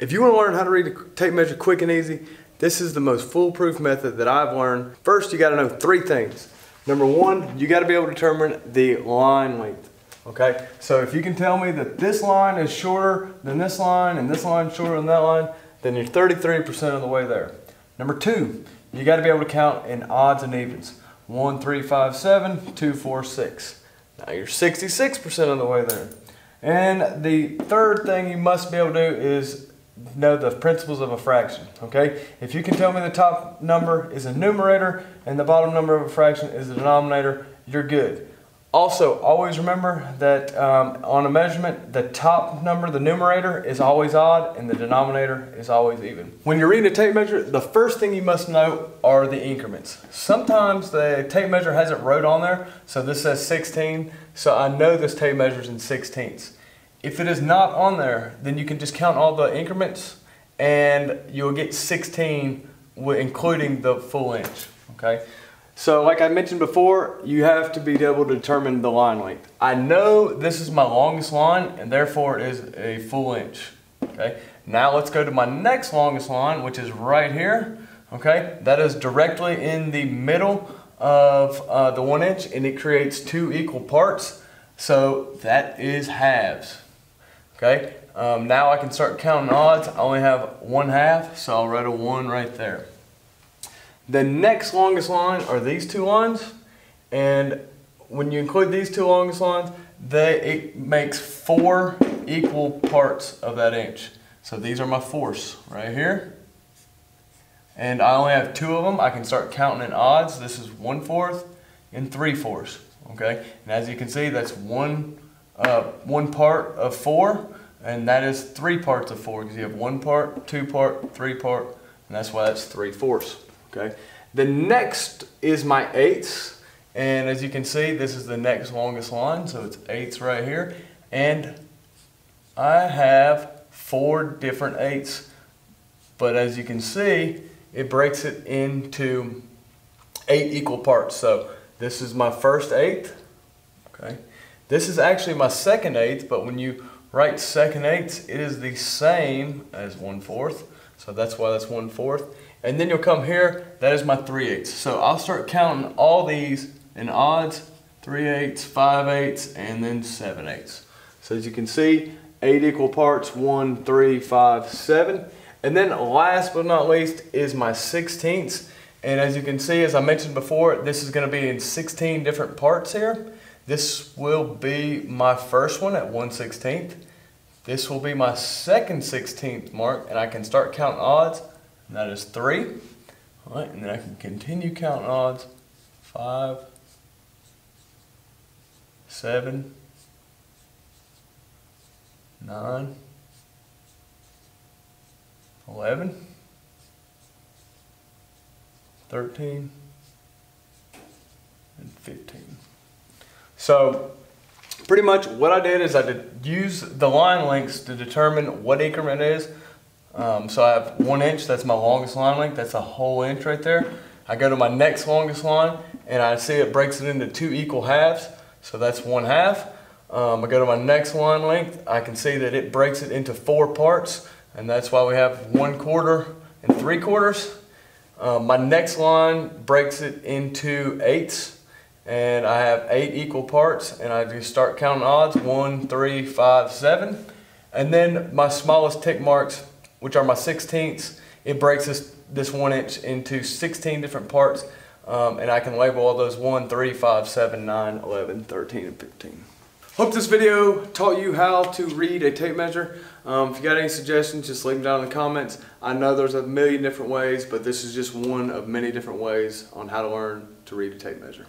If you want to learn how to read a tape measure quick and easy, this is the most foolproof method that I've learned. First, you got to know three things. Number one, you got to be able to determine the line length. Okay, so if you can tell me that this line is shorter than this line and this line shorter than that line, then you're 33% of the way there. Number two, you got to be able to count in odds and evens. One, three, five, seven, two, four, six. Now you're 66% of the way there. And the third thing you must be able to do is know the principles of a fraction, okay? If you can tell me the top number is a numerator and the bottom number of a fraction is a denominator, you're good. Also, always remember that um, on a measurement, the top number, the numerator, is always odd and the denominator is always even. When you're reading a tape measure, the first thing you must know are the increments. Sometimes the tape measure hasn't wrote on there, so this says 16, so I know this tape measures in sixteenths. If it is not on there, then you can just count all the increments and you'll get 16 including the full inch, okay? So like I mentioned before, you have to be able to determine the line length. I know this is my longest line and therefore it is a full inch, okay? Now let's go to my next longest line, which is right here, okay? That is directly in the middle of uh, the one inch and it creates two equal parts. So that is halves, okay? Um, now I can start counting odds. I only have one half, so I'll write a one right there. The next longest line are these two lines, and when you include these two longest lines, they, it makes four equal parts of that inch. So these are my fourths right here. And I only have two of them. I can start counting in odds. This is one fourth and three fourths. Okay, and as you can see, that's one uh, one part of four, and that is three parts of four because you have one part, two part, three part, and that's why that's three fourths okay? The next is my eighths, and as you can see, this is the next longest line, so it's eighths right here, and I have four different eighths, but as you can see, it breaks it into eight equal parts. So this is my first eighth, okay? This is actually my second eighth, but when you write second eighths, it is the same as one fourth, so that's why that's one fourth. And then you'll come here, that is my 3 eighths. So I'll start counting all these in odds, 3 eighths, 5 eighths, and then 7 eighths. So as you can see, eight equal parts, one, three, five, seven. And then last but not least is my 16ths. And as you can see, as I mentioned before, this is gonna be in 16 different parts here. This will be my first one at 1 16th. This will be my second 16th mark, and I can start counting odds and that is three. All right, and then I can continue counting odds. Five, seven, nine, eleven, thirteen, and 15. So pretty much what I did is I did use the line lengths to determine what increment is um, so I have one inch, that's my longest line length, that's a whole inch right there. I go to my next longest line and I see it breaks it into two equal halves, so that's one half. Um, I go to my next line length, I can see that it breaks it into four parts, and that's why we have one quarter and three quarters. Um, my next line breaks it into eighths, and I have eight equal parts, and I just start counting odds, one, three, five, seven. And then my smallest tick marks which are my sixteenths. It breaks this, this one inch into 16 different parts. Um, and I can label all those 1, 3, 5, 7, 9, 11, 13, and 15. Hope this video taught you how to read a tape measure. Um, if you got any suggestions, just leave them down in the comments. I know there's a million different ways, but this is just one of many different ways on how to learn to read a tape measure.